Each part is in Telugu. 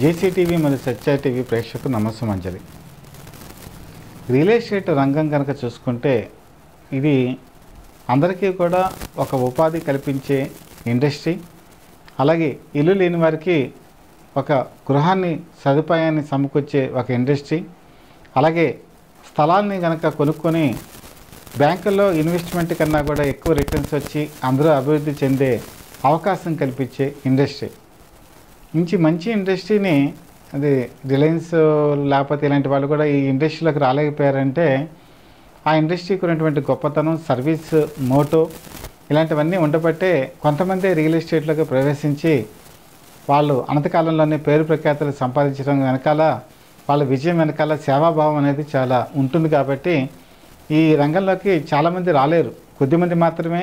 జేసీటీవీ మరియు సత్య టీవీ ప్రేక్షకు నమస్సమంజలి రియల్ ఎస్టేట్ రంగం కనుక చూసుకుంటే ఇది అందరికీ కూడా ఒక ఉపాధి కల్పించే ఇండస్ట్రీ. అలాగే ఇల్లు లేని వారికి ఒక గృహాన్ని సదుపాయాన్ని సమకూర్చే ఒక ఇండస్ట్రీ. అలాగే స్థలాన్ని కనుక కొనుక్కొని బ్యాంకుల్లో ఇన్వెస్ట్మెంట్ కన్నా కూడా ఎక్కువ రిటర్న్స్ వచ్చి అందరూ అభివృద్ధి చెందే అవకాశం కల్పించే ఇండస్ట్రీ. మంచి మంచి ఇండస్ట్రీని అది రిలయన్స్ లేకపోతే ఇలాంటి వాళ్ళు కూడా ఈ ఇండస్ట్రీలోకి రాలేకపోయారంటే ఆ ఇండస్ట్రీకి ఉన్నటువంటి గొప్పతనం సర్వీస్ మోటో ఇలాంటివన్నీ ఉండబట్టే కొంతమంది రియల్ ఎస్టేట్లోకి ప్రవేశించి వాళ్ళు అనంతకాలంలోనే పేరు ప్రఖ్యాతలు సంపాదించడం వెనకాల వాళ్ళ విజయం వెనకాల సేవాభావం అనేది చాలా ఉంటుంది కాబట్టి ఈ రంగంలోకి చాలామంది రాలేరు. కొద్దిమంది మాత్రమే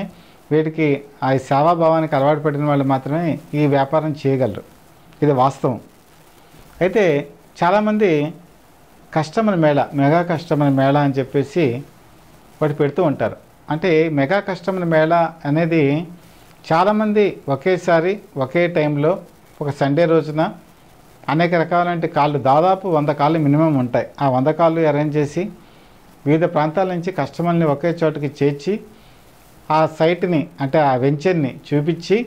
వీటికి ఆ సేవాభావానికి అలవాటు పడిన వాళ్ళు మాత్రమే ఈ వ్యాపారం చేయగలరు. ఇది వాస్తవం. అయితే చాలామంది customer mela mega customer mela అని చెప్పేసి వాటి పెడుతూ ఉంటారు. అంటే మెగా కస్టమర్ మేళ అనేది చాలామంది ఒకేసారి ఒకే టైంలో ఒక సండే రోజున అనేక రకాలైన కాళ్ళు దాదాపు వంద కాళ్ళు మినిమం ఉంటాయి. ఆ వంద కాళ్ళు అరేంజ్ చేసి వివిధ ప్రాంతాల నుంచి కస్టమర్ని ఒకే చోటకి చేర్చి ఆ సైట్ని అంటే ఆ వెంచర్ని చూపించి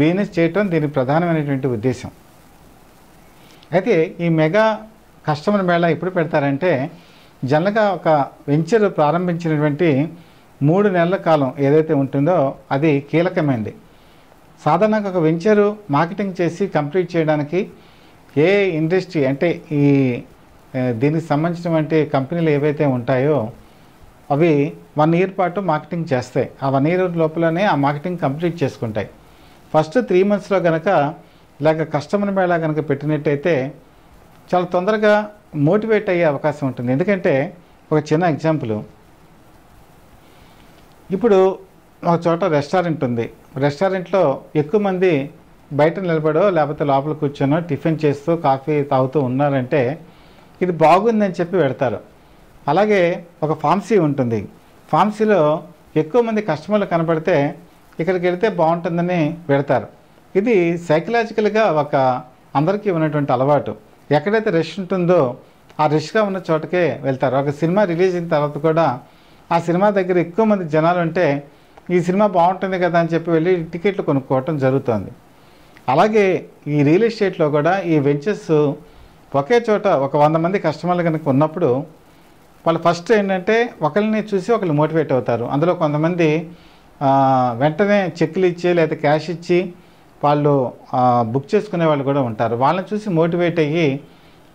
బిజినెస్ చేయటం దీని ప్రధానమైనటువంటి ఉద్దేశం. అయితే ఈ మెగా కస్టమర్ మేళా ఎప్పుడు పెడతారంటే జనరల్గా ఒక వెంచర్ ప్రారంభించినటువంటి మూడు నెలల కాలం ఏదైతే ఉంటుందో అది కీలకమైంది సాధారణంగా ఒక వెంచరు మార్కెటింగ్ చేసి కంప్లీట్ చేయడానికి ఏ ఇండస్ట్రీ అంటే ఈ దీనికి సంబంధించినటువంటి కంపెనీలు ఏవైతే ఉంటాయో అవి వన్ ఇయర్ పాటు మార్కెటింగ్ చేస్తాయి. ఆ వన్ ఇయర్ లోపలనే ఆ మార్కెటింగ్ కంప్లీట్ చేసుకుంటాయి. ఫస్ట్ త్రీ మంత్స్లో కనుక లేక కస్టమర్ మేళా కనుక పెట్టినట్టయితే చాలా తొందరగా మోటివేట్ అయ్యే అవకాశం ఉంటుంది. ఎందుకంటే ఒక చిన్న ఎగ్జాంపుల్. ఇప్పుడు ఒక చోట రెస్టారెంట్ ఉంది. రెస్టారెంట్లో ఎక్కువ మంది బయట నిలబడో లేకపోతే లోపల కూర్చొనో టిఫిన్ చేస్తూ కాఫీ తాగుతూ ఉన్నారంటే ఇది బాగుందని చెప్పి పెడతారు. అలాగే ఒక ఫార్మసీ ఉంటుంది. ఫార్మసీలో ఎక్కువ మంది కస్టమర్లు కనపడితే ఇక్కడికి వెళితే బాగుంటుందని వెళతారు. ఇది సైకలాజికల్గా ఒక అందరికీ ఉన్నటువంటి అలవాటు. ఎక్కడైతే రష్ ఉంటుందో ఆ రష్గా ఉన్న చోటకే వెళ్తారు. ఒక సినిమా రిలీజ్ అయిన తర్వాత కూడా ఆ సినిమా దగ్గర ఎక్కువ మంది జనాలు ఉంటే ఈ సినిమా బాగుంటుంది కదా అని చెప్పి వెళ్ళి టికెట్లు కొనుక్కోవటం జరుగుతుంది. అలాగే ఈ రియల్ ఎస్టేట్లో కూడా ఈ వెంచర్స్ ఒకే చోట ఒక వంద మంది కస్టమర్లు కనుక ఉన్నప్పుడు వాళ్ళు ఫస్ట్ ఏంటంటే ఒకరిని చూసి ఒకళ్ళు మోటివేట్ అవుతారు. అందులో కొంతమంది వెంటనే చెక్లు ఇచ్చి లేదా క్యాష్ ఇచ్చి వాళ్ళు బుక్ చేసుకునే వాళ్ళు కూడా ఉంటారు. వాళ్ళని చూసి మోటివేట్ అయ్యి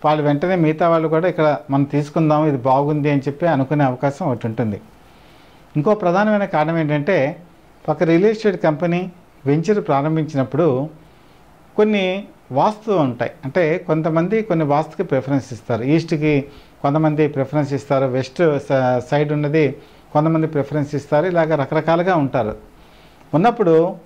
వాళ్ళు వెంటనే మిగతా వాళ్ళు కూడా ఇక్కడ మనం తీసుకుందాం ఇది బాగుంది అని చెప్పి అనుకునే అవకాశం ఒకటి ఉంటుంది. ఇంకో ప్రధానమైన కారణం ఏంటంటే ఒక రియల్ ఎస్టేట్ కంపెనీ వెంచర్ ప్రారంభించినప్పుడు కొన్ని వాస్తు ఉంటాయి. అంటే కొంతమంది కొన్ని వాస్తుకి ప్రిఫరెన్స్ ఇస్తారు. ఈస్ట్కి కొంతమంది ప్రిఫరెన్స్ ఇస్తారు. వెస్ట్ స- సైడ్ ఉన్నది కొంతమంది ప్రిఫరెన్స్ ఇస్తారు ఇలాగ రకరకాలుగా ఉంటారు. ఉన్నప్పుడు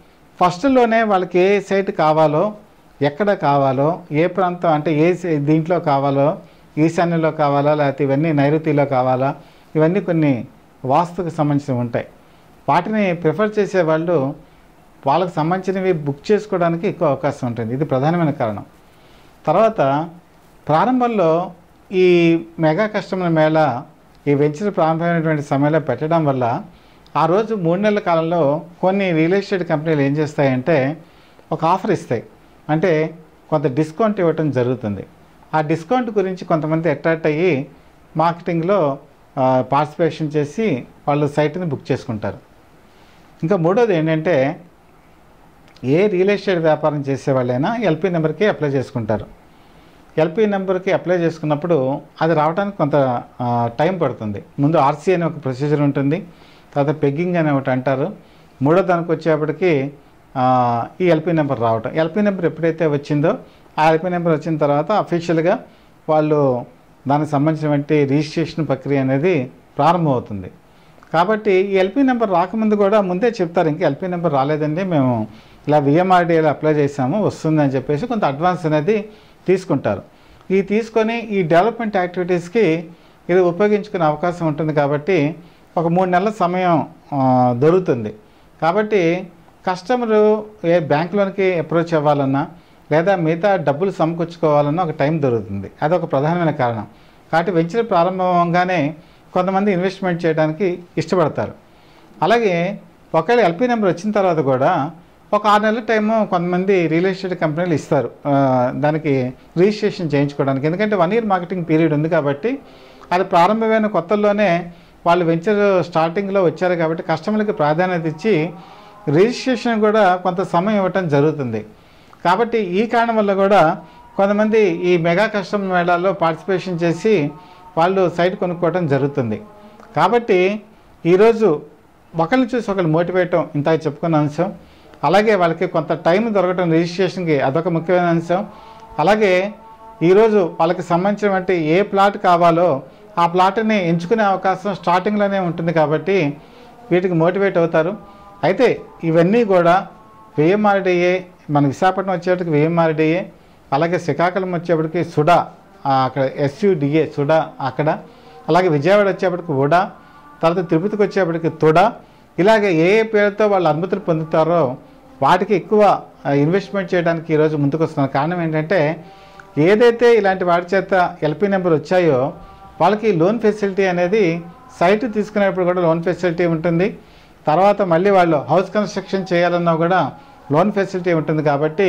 ఫస్ట్లోనే వాళ్ళకి ఏ సైట్ కావాలో ఎక్కడ కావాలో ఏ ప్రాంతం అంటే ఏ సై- దీంట్లో కావాలో ఈశాన్యంలో కావాలా లేకపోతే ఇవన్నీ నైరుతిలో కావాలా ఇవన్నీ కొన్ని వాస్తుకు సంబంధించినవి ఉంటాయి. వాటిని ప్రిఫర్ చేసే వాళ్ళు వాళ్ళకు సంబంధించినవి బుక్ చేసుకోవడానికి ఎక్కువ అవకాశం ఉంటుంది. ఇది ప్రధానమైన కారణం. తర్వాత ప్రారంభంలో ఈ మెగా కస్టమర్ మేళ ఈ వెంచర్ ప్రారంభమైనటువంటి సమయంలో పెట్టడం వల్ల ఆ రోజు మూడు నెలల కాలంలో కొన్ని రియల్ ఎస్టేట్ కంపెనీలు ఏం చేస్తాయంటే ఒక ఆఫర్ ఇస్తాయి. అంటే కొంత డిస్కౌంట్ ఇవ్వటం జరుగుతుంది. ఆ డిస్కౌంట్ గురించి కొంతమంది అట్రాక్ట్ అయ్యి మార్కెటింగ్లో పార్టిసిపేషన్ చేసి వాళ్ళు సైట్ని బుక్ చేసుకుంటారు. ఇంకా మూడోది ఏంటంటే ఏ రియల్ ఎస్టేట్ వ్యాపారం చేసే వాళ్ళైనా ఎల్పి నెంబర్కి అప్లై చేసుకుంటారు. ఎల్పి నెంబర్కి అప్లై చేసుకున్నప్పుడు అది రావడానికి కొంత టైం పడుతుంది. ముందు ఆర్సీ అనే ఒక ప్రొసీజర్ ఉంటుంది. తర్వాత పెగ్గింగ్ అనే ఒకటి అంటారు. మూడో దానికి వచ్చేప్పటికి ఈ ఎల్పి నెంబర్ రావటం. ఎల్పి నెంబర్ ఎప్పుడైతే వచ్చిందో ఆ ఎల్పి నెంబర్ వచ్చిన తర్వాత అఫీషియల్గా వాళ్ళు దానికి సంబంధించినటువంటి రిజిస్ట్రేషన్ ప్రక్రియ అనేది ప్రారంభమవుతుంది. కాబట్టి ఈ ఎల్పి నెంబర్ రాకముందు కూడా ముందే చెప్తారు ఇంకా ఎల్పి నెంబర్ రాలేదండి మేము ఇలా విఎంఆర్డీఏలో అప్లై చేసాము వస్తుందని చెప్పేసి కొంత అడ్వాన్స్ అనేది తీసుకుంటారు. ఈ తీసుకొని ఈ డెవలప్మెంట్ యాక్టివిటీస్కి ఇది ఉపయోగించుకునే అవకాశం ఉంటుంది కాబట్టి ఒక మూడు నెలల సమయం దొరుకుతుంది. కాబట్టి కస్టమరు ఏ బ్యాంక్ లోన్కి అప్రోచ్ అవ్వాలన్నా లేదా మిగతా డబ్బులు సమకూర్చుకోవాలన్నా ఒక టైం దొరుకుతుంది. అదొక ప్రధానమైన కారణం. కాబట్టి వెంచర్ ప్రారంభంగానే కొంతమంది ఇన్వెస్ట్మెంట్ చేయడానికి ఇష్టపడతారు. అలాగే ఒకవేళ ఎల్పీ నెంబర్ వచ్చిన తర్వాత కూడా ఒక ఆరు నెలల టైము కొంతమంది రియల్ ఎస్టేట్ కంపెనీలు ఇస్తారు. దానికి రిజిస్ట్రేషన్ చేయించుకోవడానికి. ఎందుకంటే వన్ ఇయర్ మార్కెటింగ్ పీరియడ్ ఉంది కాబట్టి అది ప్రారంభమైన కొత్తల్లోనే వాళ్ళు వెంచర్ స్టార్టింగ్లో వచ్చారు కాబట్టి కస్టమర్లకి ప్రాధాన్యత ఇచ్చి రిజిస్ట్రేషన్ కూడా కొంత సమయం ఇవ్వటం జరుగుతుంది. కాబట్టి ఈ కారణం వల్ల కూడా కొంతమంది ఈ మెగా కస్టమర్ మేళాల్లో పార్టిసిపేషన్ చేసి వాళ్ళు సైట్ కొనుక్కోవడం జరుగుతుంది. కాబట్టి ఈరోజు ఒకరిని చూసి ఒకరు మోటివేయటం ఇంత చెప్పుకున్న అంశం. అలాగే వాళ్ళకి కొంత టైం దొరకటం రిజిస్ట్రేషన్కి అదొక ముఖ్యమైన అంశం. అలాగే ఈరోజు వాళ్ళకి సంబంధించినటువంటి ఏ ప్లాట్ కావాలో ఆ ప్లాట్ని ఎంచుకునే అవకాశం స్టార్టింగ్లోనే ఉంటుంది కాబట్టి వీటికి మోటివేట్ అవుతారు. అయితే ఇవన్నీ కూడా వేఎంఆర్డీఏ మన విశాఖపట్నం వచ్చేప్పటికి వేఎంఆర్డీఏ అలాగే శ్రీకాకుళం వచ్చేప్పటికి సుడా అక్కడ ఎస్యుడిఏ సుడా అక్కడ అలాగే విజయవాడ వచ్చేప్పటికి ఉడా తర్వాత తిరుపతికి వచ్చేప్పటికి తుడా ఇలాగే ఏ ఏ పేరుతో వాళ్ళు అనుమతులు పొందుతారో వాటికి ఎక్కువ ఇన్వెస్ట్మెంట్ చేయడానికి ఈరోజు ముందుకు వస్తున్నారు కారణం ఏంటంటే ఏదైతే ఇలాంటి వాటి చేత ఎల్పీ నెంబర్ వచ్చాయో వాళ్ళకి లోన్ ఫెసిలిటీ అనేది సైట్ తీసుకునేటప్పుడు కూడా లోన్ ఫెసిలిటీ ఉంటుంది. తర్వాత మళ్ళీ వాళ్ళు హౌస్ కన్స్ట్రక్షన్ చేయాలన్నా కూడా లోన్ ఫెసిలిటీ ఉంటుంది కాబట్టి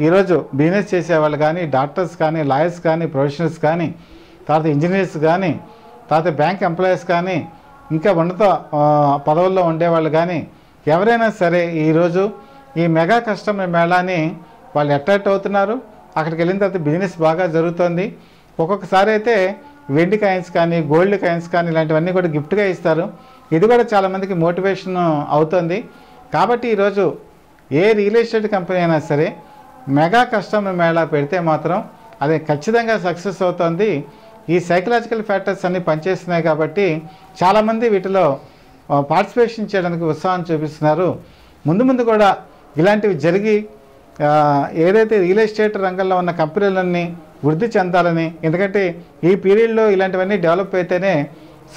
ఈరోజు బిజినెస్ చేసేవాళ్ళు కానీ డాక్టర్స్ కానీ లాయర్స్ కానీ ప్రొఫెషనల్స్ కానీ తర్వాత ఇంజనీర్స్ కానీ తర్వాత బ్యాంక్ ఎంప్లాయీస్ కానీ ఇంకా ఉన్నత పదవుల్లో ఉండేవాళ్ళు కానీ ఎవరైనా సరే ఈరోజు ఈ మెగా కస్టమర్ మేళాని వాళ్ళు అట్రాక్ట్ అవుతున్నారు. అక్కడికి వెళ్ళిన తర్వాత బిజినెస్ బాగా జరుగుతుంది. ఒక్కొక్కసారి అయితే వెండి కాయిన్స్ కానీ గోల్డ్ కాయిన్స్ కానీ ఇలాంటివన్నీ కూడా గిఫ్ట్గా ఇస్తారు. ఇది కూడా చాలామందికి మోటివేషన్ అవుతుంది. కాబట్టి ఈరోజు ఏ రియల్ ఎస్టేట్ కంపెనీ అయినా సరే మెగా కస్టమర్ మేళా పెడితే మాత్రం అది ఖచ్చితంగా సక్సెస్ అవుతుంది. ఈ సైకలాజికల్ ఫ్యాక్టర్స్ అన్నీ పనిచేస్తున్నాయి కాబట్టి చాలామంది వీటిలో పార్టిసిపేషన్ చేయడానికి ఉత్సాహం చూపిస్తున్నారు. ముందు ముందు కూడా ఇలాంటివి జరిగి ఏదైతే రియల్ ఎస్టేట్ రంగంలో ఉన్న కంపెనీలన్నీ వృద్ధి చెందాలని ఎందుకంటే ఈ పీరియడ్లో ఇలాంటివన్నీ డెవలప్ అయితేనే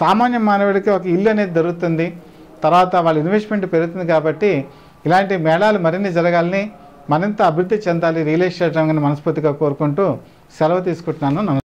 సామాన్య మానవుడికి ఒక ఇల్లు అనేది దొరుకుతుంది. తర్వాత వాళ్ళ ఇన్వెస్ట్మెంట్ పెరుగుతుంది కాబట్టి ఇలాంటి మేళాలు మరిన్ని జరగాలని మరింత అభివృద్ధి చెందాలి రియల్ ఎస్టేట్ రంగాన్ని మనస్ఫూర్తిగా కోరుకుంటూ సెలవు తీసుకుంటున్నాను.